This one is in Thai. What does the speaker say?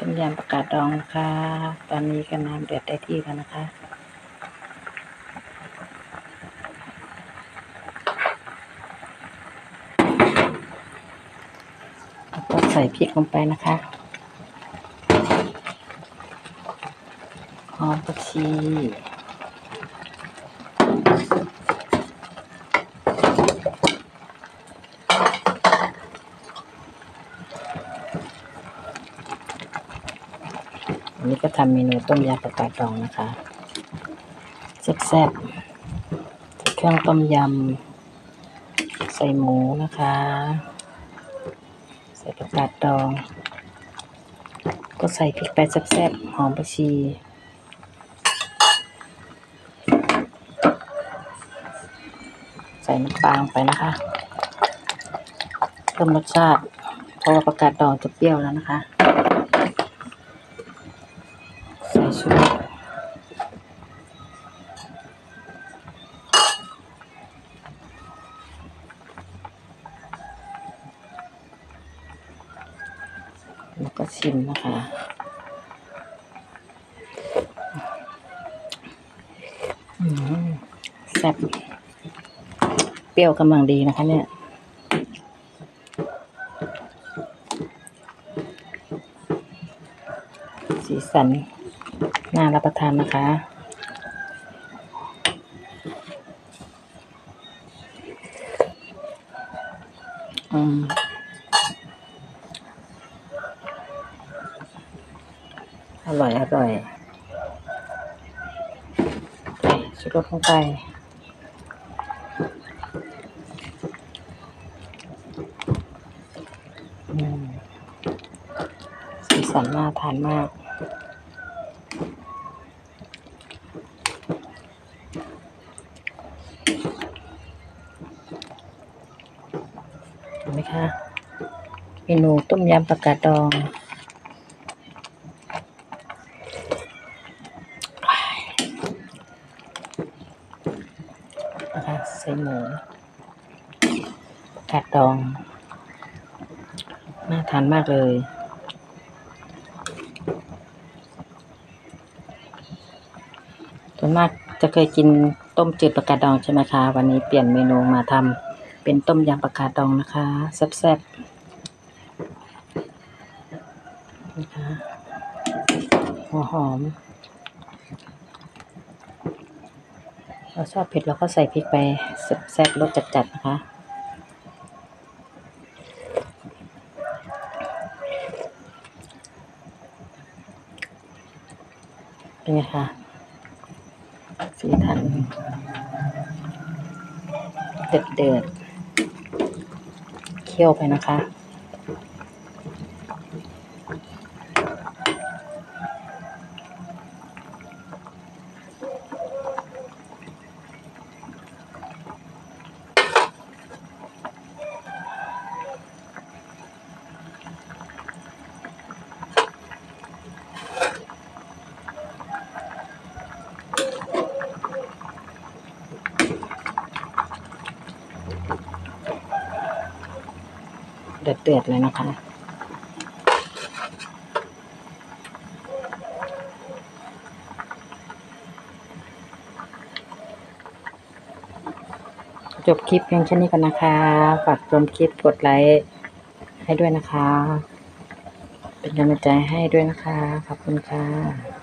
ต้มยำประกาศดองนะคะ ตอนนี้กำลังเดือดได้ที่แล้วนะคะแล้วก็ใส่พริกลงไปนะคะหอมผักชี วันนี้ก็ทำเมนูต้มยำประกาศดองนะคะแซ่บๆเครื่องต้มยำใส่หมูนะคะ ใส่ประกาศดอง ก็ใส่พริกไปแซ่บๆหอมผักชีใส่น้ำปลาลงไปนะคะเพิ่มรสชาติเพราะว่าประกาศดองจะเปรี้ยวแล้วนะคะ ใส่ ชูรสแล้วก็ชิมนะคะอืมแซ่บ เปรี้ยวกำลังดีนะคะเนี่ย สีสัน น่ารับประทานนะคะ อืมอร่อย อร่อยใส่ชูรสลงไปอืมสีสันน่าทานมาก เห็นไหมคะเมนูต้มยำปลากาดดองนะคะใส่หมูกกาดดอง น่าทานมากเลย ส่วนมากจะเคยกินต้มจืดปลากาดดองใช่ไหมคะ วันนี้เปลี่ยนเมนูมาทำเป็นต้มยำปลากาดดองนะคะแซ่บๆนะคะหัวหอม เราชอบเผ็ดเราก็ใส่พริกไปแซ่บๆรสจัดๆนะคะเป็นไงคะ สีทัน เดือดเดือดเคี่ยวไปนะคะ ดือดเดือดๆเลยนะคะ จบคลิปเพียงแค่นี้กันนะคะ ฝากชมคลิปกดไลค์ให้ด้วยนะคะ เป็นกำลังใจให้ด้วยนะคะ ขอบคุณค่ะ